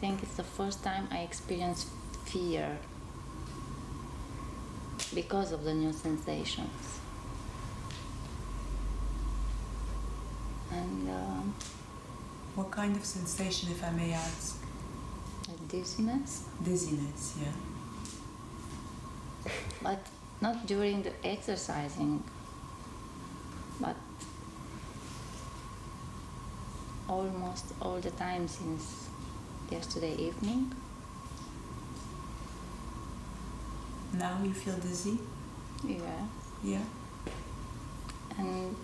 think it's the first time I experienced fear because of the new sensations. And um, What kind of sensation, if I may ask? dizziness, Dizziness, yeah. but not during the exercising, but almost all the time since yesterday evening. Now you feel dizzy? Yeah. Yeah. and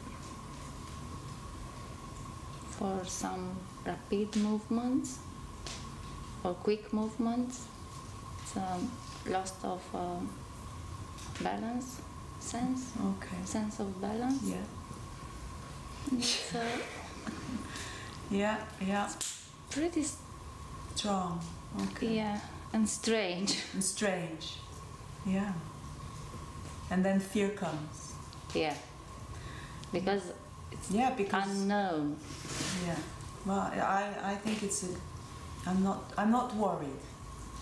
for some rapid movements or quick movements, it's a loss of uh, balance, sense, Okay. sense of balance. Yeah. It's uh, Yeah, yeah. pretty, Strong. Okay. yeah, and strange. And strange. Yeah. And then fear comes. yeah, because it's Yeah, because unknown. yeah. Well, I I think it's a. I'm not I'm not worried.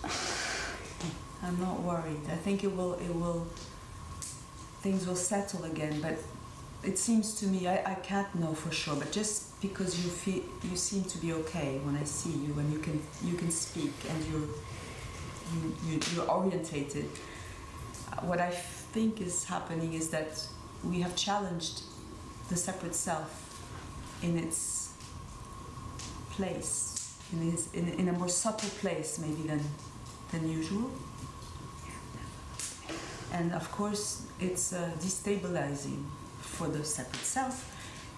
I'm not worried. I think it will it will. Things will settle again, but it seems to me I, I can't know for sure. But just because you feel you seem to be okay when I see you and you can you can speak and you're you, you you're orientated. What I think is happening is that we have challenged the separate self in its place, in, its, in, in a more subtle place maybe than, than usual. And of course, it's uh, destabilizing for the separate self.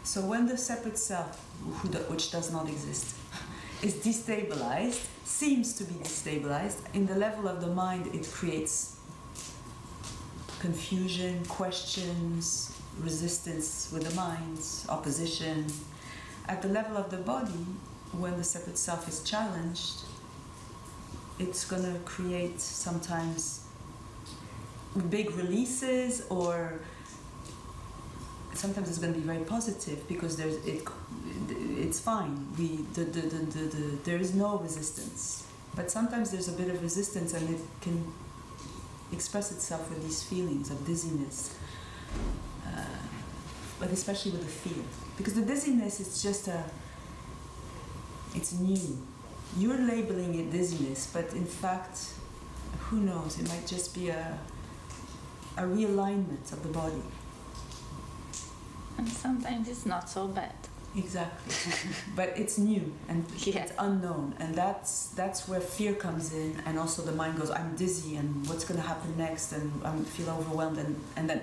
So when the separate self, which does not exist, is destabilized, seems to be destabilized, in the level of the mind, it creates confusion, questions, resistance with the mind, opposition. At the level of the body, when the separate self is challenged, it's going to create sometimes big releases or sometimes it's going to be very positive because there's it it's fine. We the, the, the, the, the, there is no resistance. But sometimes there's a bit of resistance and it can express itself with these feelings of dizziness uh, but especially with the fear. Because the dizziness is just a it's new. You're labeling it dizziness but in fact who knows? It might just be a a realignment of the body And sometimes it's not so bad. exactly. But it's new and Yeah. it's unknown. And that's that's where fear comes in and also the mind goes i'm dizzy and what's going to happen next and i feel overwhelmed and and then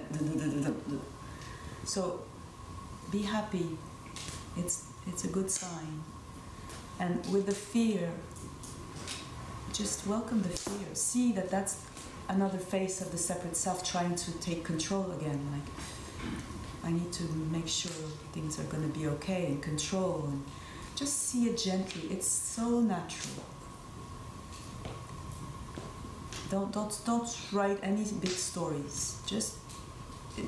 so be happy. It's it's a good sign. And with the fear just welcome the fear. See that that's another face of the separate self trying to take control again like i need to make sure things are going to be okay and control and just see it gently. It's so natural. Don't don't don't write any big stories. Just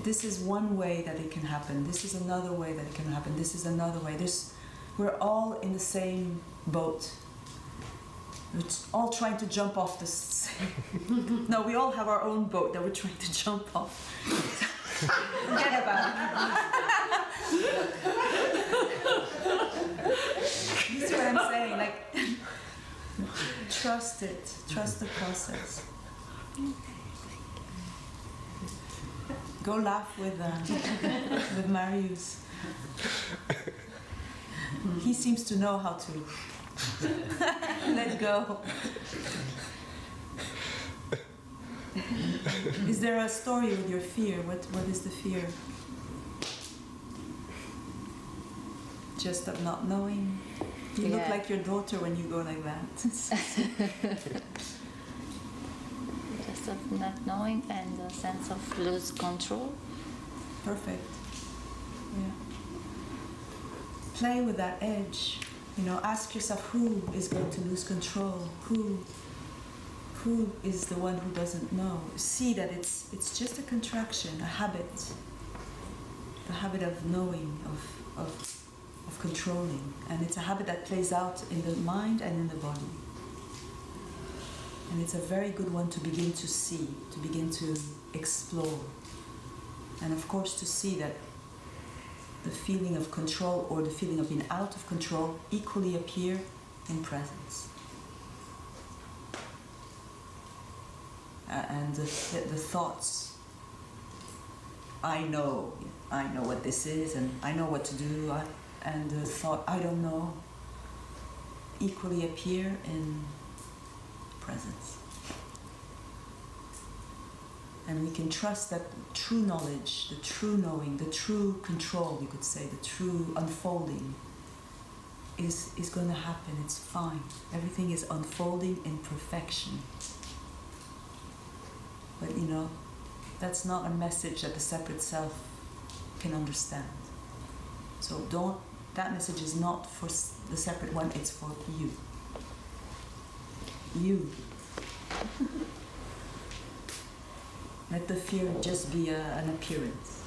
this is one way that it can happen. This is another way that it can happen. This is another way. There's we're all in the same boat. We're all trying to jump off the same no we all have our own boat that we're trying to jump off forget about it. You see what i'm saying? Like trust it. Trust the process. Go laugh with uh, with marius. He seems to know how to let go is there a story with your fear what what is the fear just of not knowing you look like your daughter when you go like that Just of not knowing and a sense of lose control. Perfect. Yeah. Play with that edge. You know, ask yourself who is going to lose control. Who who is the one who doesn't know? See that it's it's just a contraction, a habit. The habit of knowing, of of of controlling. And it's a habit that plays out in the mind and in the body. And it's a very good one to begin to see, to begin to explore. And of course, to see that the feeling of control or the feeling of being out of control equally appear in presence. And the, the thoughts I know, I know what this is, and I know what to do, and the thought I don't know equally appear in presence. And we can trust that true knowledge, the true knowing, the true control, you could say, the true unfolding is, is going to happen. It's fine. Everything is unfolding in perfection. But you know, that's not a message that the separate self can understand. So don't, that message is not for the separate one, it's for you. You. Let the fear just be a, an appearance.